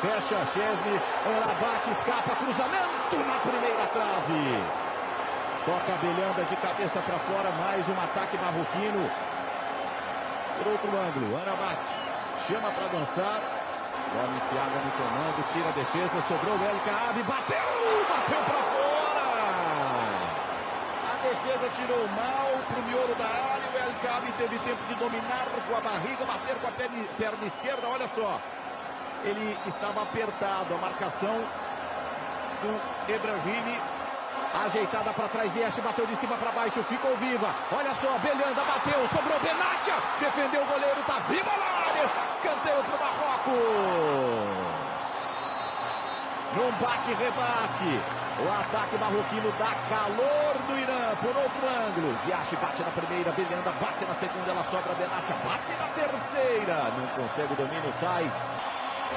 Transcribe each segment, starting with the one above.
Fecha Chesney. bate, escapa, cruzamento na primeira trave. Toca a Belhanda de cabeça para fora. Mais um ataque marroquino. Por outro ângulo, Ana bate. Chama para dançar. Bola enfiada no comando. Tira a defesa. Sobrou o El. Bateu! Bateu para fora! A defesa tirou mal para o miolo da área. O El teve tempo de dominar com a barriga. Bater com a perna, perna esquerda. Olha só ele estava apertado. A marcação do Ebrahimi. Ajeitada para trás, Este bateu de cima para baixo, ficou viva. Olha só, Belhanda bateu, sobrou Benatia, defendeu o goleiro, tá viva lá, escanteio para o Marrocos. Num bate-rebate, o ataque marroquino dá calor do Irã por outro ângulo. Ziache bate na primeira, Belhanda bate na segunda, ela sobra Benatia, bate na terceira. Não consegue o domínio.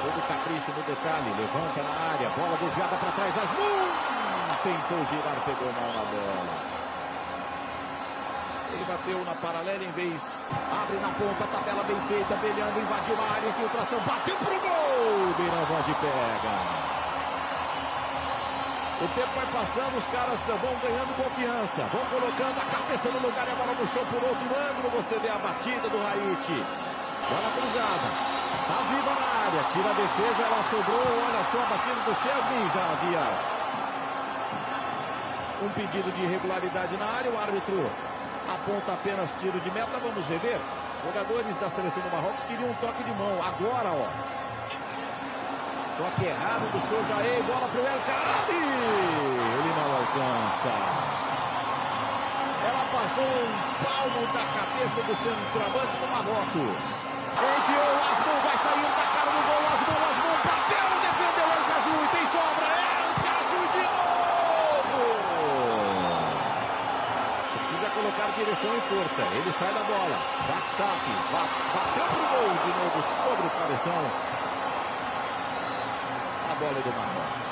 Todo capricho no detalhe, levanta na área, bola desviada para trás, Asmun tentou girar, pegou mal na bola. Ele bateu na paralela em vez, abre na ponta, tabela bem feita, Belhando, invadiu a área, infiltração, bateu pro gol, Beiravode pega. O tempo vai passando, os caras vão ganhando confiança, vão colocando a cabeça no lugar e a bola no chão por outro ângulo, você vê a batida do Haiti. Bola cruzada, Tá tira a defesa, ela sobrou, olha só a batida do Chesney, já havia um pedido de irregularidade na área, o árbitro aponta apenas tiro de meta, vamos rever. Jogadores da seleção do Marrocos queriam um toque de mão, agora ó. Toque errado do show Jair, bola pro El Karabi, ele não alcança. Ela passou um palmo da cabeça do centroavante do Marrocos. Enfiou o Asmon, vai sair da cara do gol. Asmon, Asmon bateu, defendeu El Caju e tem sobra. El Caju de novo. Precisa colocar direção e força. Ele sai da bola. WhatsApp, bateu pro gol de novo sobre o cabeção. A bola é do Marcos.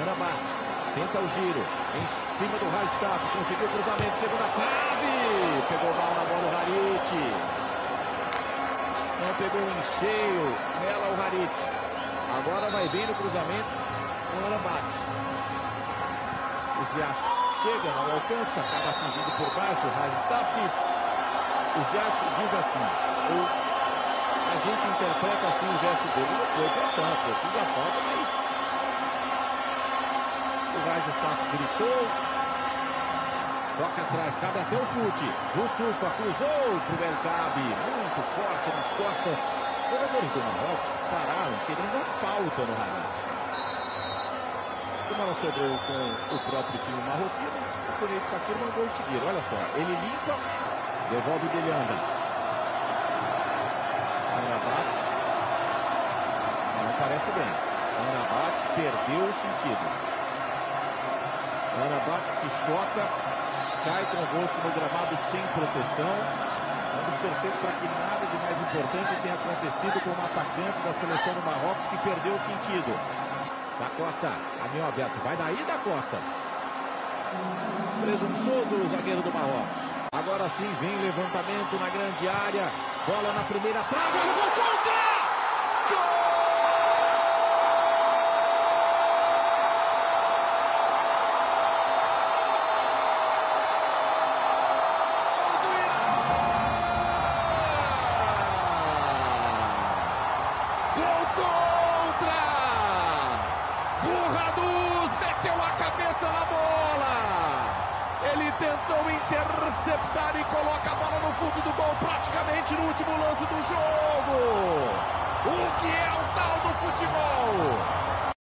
Ana bate. Tenta o giro. Em cima do Rajstaf. Conseguiu o cruzamento. Segunda trave. Pegou mal na bola o Harit. Não pegou em cheio nela o Harit. Agora vai bem no cruzamento. O bate. O Ziash chega, não alcança. Acaba fugindo por baixo. O Rajstaf. O Ziash diz assim. O, a gente interpreta assim o gesto dele. Não foi pra tanto. Eu fiz a falta, mas Raja Santos gritou. Toca atrás, cabe até o chute. O Sufa cruzou pro El Cabe. Muito forte nas costas. Os jogadores do Marrocos pararam querendo a falta no Harit. Ela sobrou com o próprio time marroquino, o Corinthians Sakir mandou seguir. Olha só, ele limpa, devolve Delhanda. Anabate. Não parece bem. Anabate perdeu o sentido. Arabat se choca, cai com o rosto no gramado sem proteção. Vamos torcer para que nada de mais importante tenha acontecido com o atacante da seleção do Marrocos que perdeu o sentido. Da Costa, caminho aberto, vai daí da Costa. Presunçoso o zagueiro do Marrocos. Agora sim vem levantamento na grande área. Bola na primeira trave, levou contra! Gol! tentam interceptar e coloca a bola no fundo do gol, praticamente no último lance do jogo. O que é o tal do futebol?